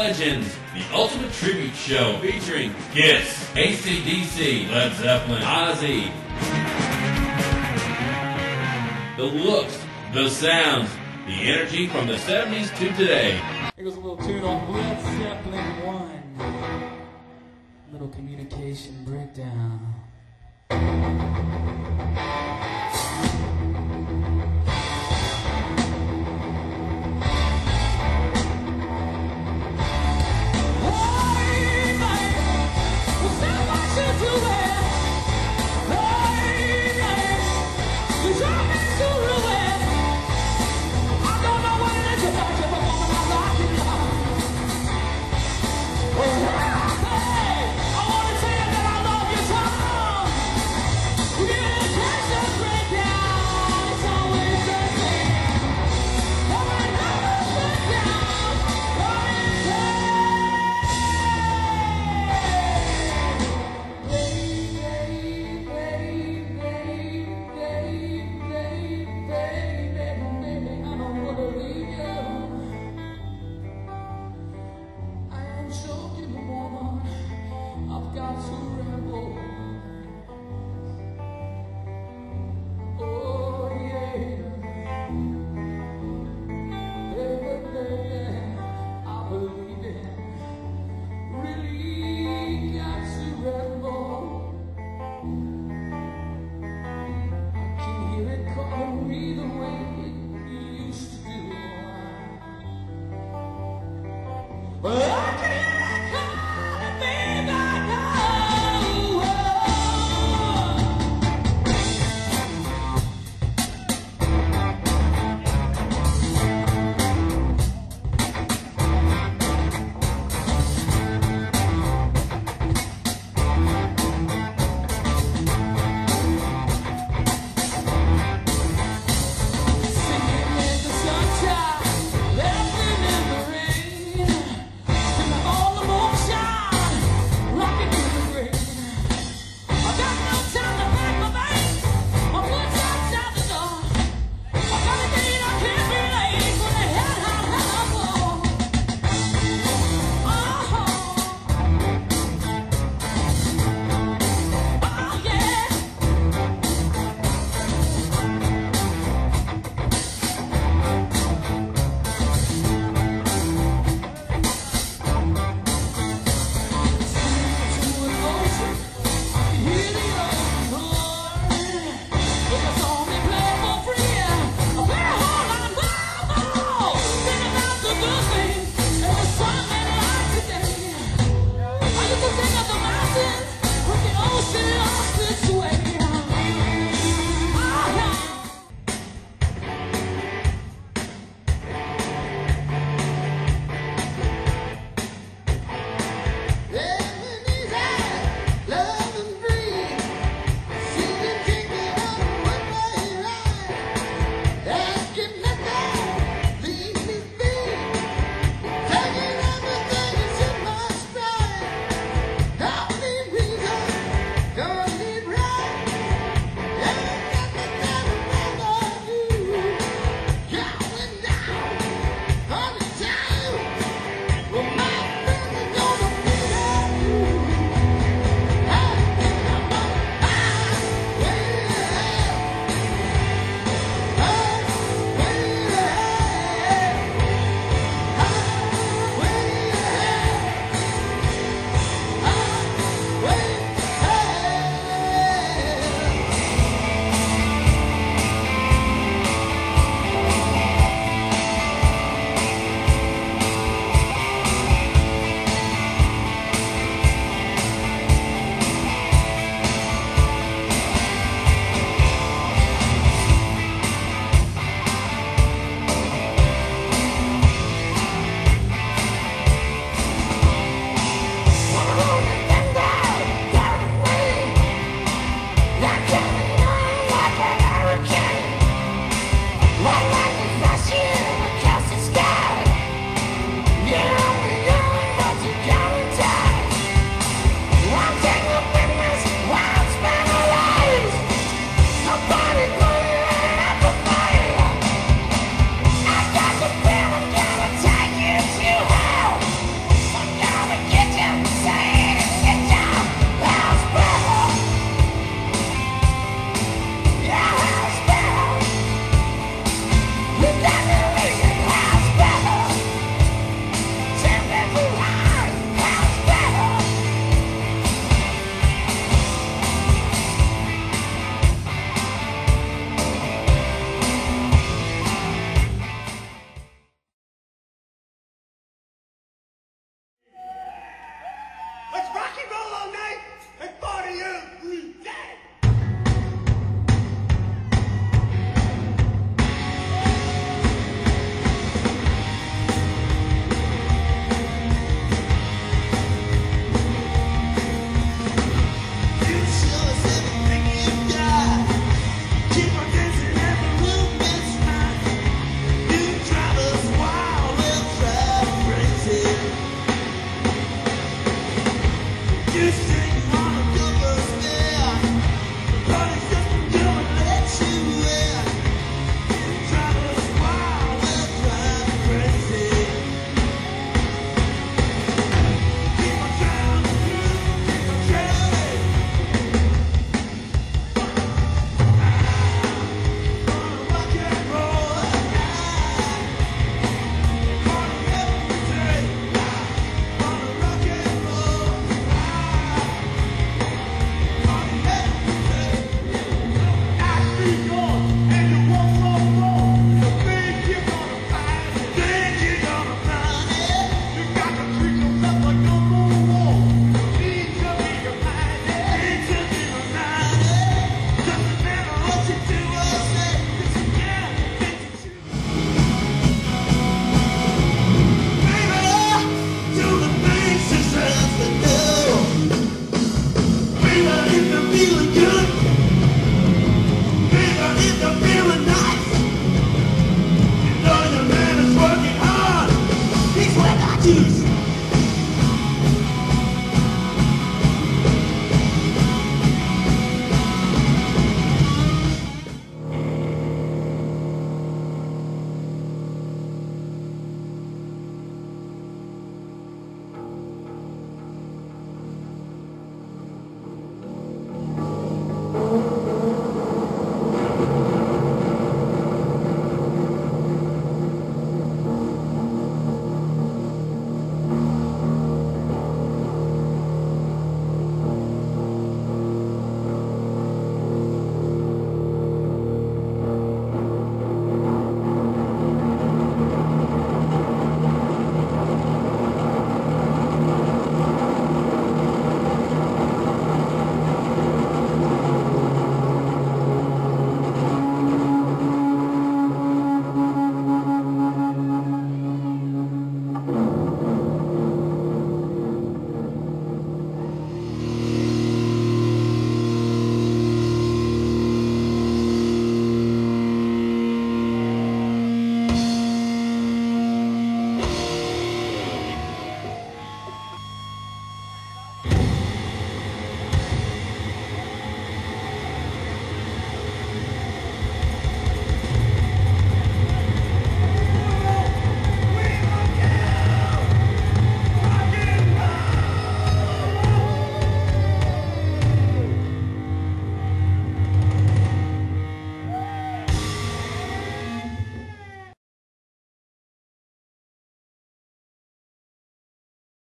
Legends, the ultimate tribute show featuring Kiss, ACDC, Led Zeppelin, Ozzy. The looks, the sounds, the energy from the 70s to today. Here goes a little tune on Led Zeppelin 1. Little communication breakdown.